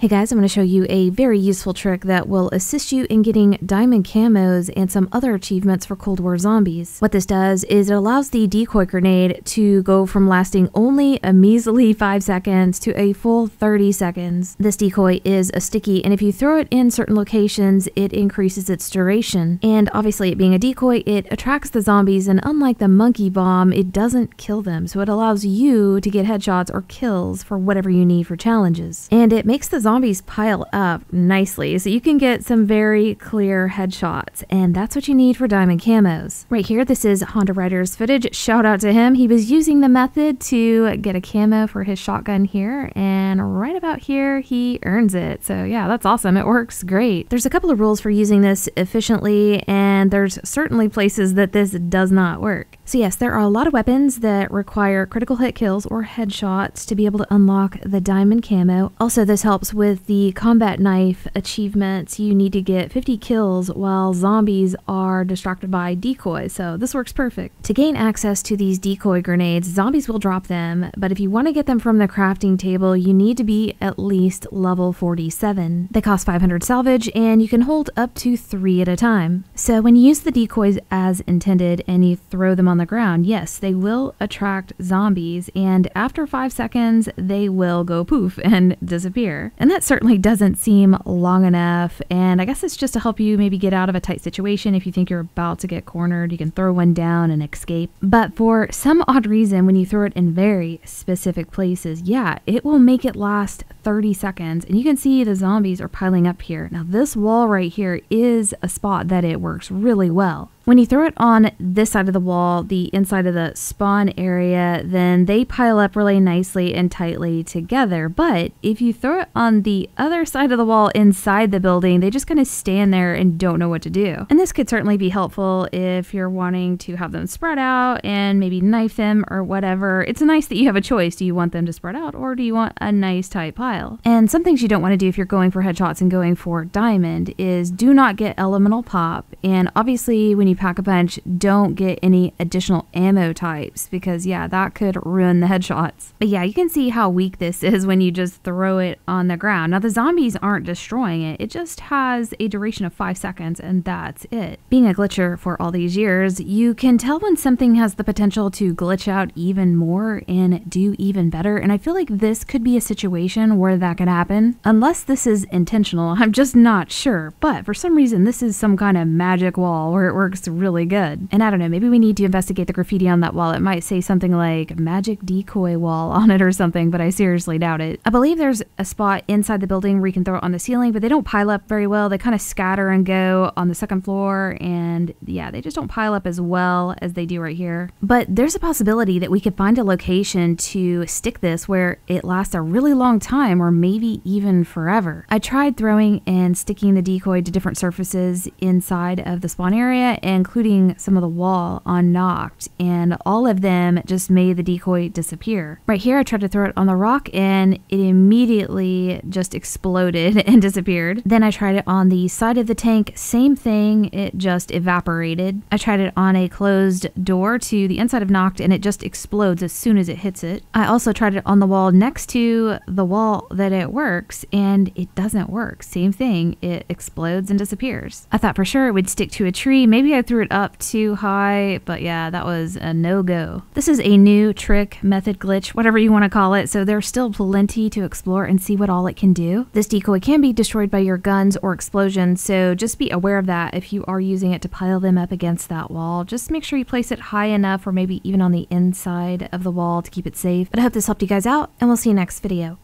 Hey guys, I'm going to show you a very useful trick that will assist you in getting diamond camos and some other achievements for Cold War zombies. What this does is it allows the decoy grenade to go from lasting only a measly 5 seconds to a full 30 seconds. This decoy is a sticky and if you throw it in certain locations it increases its duration. And obviously it being a decoy it attracts the zombies and unlike the monkey bomb it doesn't kill them so it allows you to get headshots or kills for whatever you need for challenges. And it makes the pile up nicely so you can get some very clear headshots and that's what you need for diamond camos. Right here this is Honda Rider's footage. Shout out to him. He was using the method to get a camo for his shotgun here and right about here he earns it. So yeah that's awesome. It works great. There's a couple of rules for using this efficiently and there's certainly places that this does not work. So yes, there are a lot of weapons that require critical hit kills or headshots to be able to unlock the diamond camo. Also, this helps with the combat knife achievements. You need to get 50 kills while zombies are distracted by decoys, so this works perfect. To gain access to these decoy grenades, zombies will drop them, but if you want to get them from the crafting table, you need to be at least level 47. They cost 500 salvage, and you can hold up to three at a time. So when you use the decoys as intended and you throw them on the ground, yes, they will attract zombies, and after five seconds, they will go poof and disappear. And that certainly doesn't seem long enough, and I guess it's just to help you maybe get out of a tight situation. If you think you're about to get cornered, you can throw one down and escape. But for some odd reason, when you throw it in very specific places, yeah, it will make it last 30 seconds, and you can see the zombies are piling up here. Now, this wall right here is a spot that it works really well. When you throw it on this side of the wall, the inside of the spawn area, then they pile up really nicely and tightly together. But if you throw it on the other side of the wall inside the building, they just kind of stand there and don't know what to do. And this could certainly be helpful if you're wanting to have them spread out and maybe knife them or whatever. It's nice that you have a choice. Do you want them to spread out or do you want a nice tight pile? And some things you don't want to do if you're going for headshots and going for diamond is do not get elemental pop. And obviously when you pack a punch, don't get any additional ammo types because, yeah, that could ruin the headshots. But yeah, you can see how weak this is when you just throw it on the ground. Now, the zombies aren't destroying it, it just has a duration of five seconds, and that's it. Being a glitcher for all these years, you can tell when something has the potential to glitch out even more and do even better. And I feel like this could be a situation where that could happen. Unless this is intentional, I'm just not sure. But for some reason, this is some kind of magic wall where it works really good. And I don't know, maybe we need to investigate the graffiti on that wall. It might say something like magic decoy wall on it or something, but I seriously doubt it. I believe there's a spot inside the building where you can throw it on the ceiling, but they don't pile up very well. They kind of scatter and go on the second floor, and yeah, they just don't pile up as well as they do right here. But there's a possibility that we could find a location to stick this where it lasts a really long time or maybe even forever. I tried throwing and sticking the decoy to different surfaces inside of the spawn area, including some of the wall on Nacht, and all of them just made the decoy disappear. Right here, I tried to throw it on the rock and it immediately just exploded and disappeared. Then I tried it on the side of the tank, same thing, it just evaporated. I tried it on a closed door to the inside of Nacht and it just explodes as soon as it hits it. I also tried it on the wall next to the wall that it works and it doesn't work. Same thing, it explodes and disappears. I thought for sure it would stick to a tree. Maybe I threw it up too high, but yeah, that was a no-go. This is a new trick, method, glitch, whatever you want to call it, so there's still plenty to explore and see what all it can do. This decoy can be destroyed by your guns or explosions, so just be aware of that if you are using it to pile them up against that wall. Just make sure you place it high enough or maybe even on the inside of the wall to keep it safe. But I hope this helped you guys out, and we'll see you next video.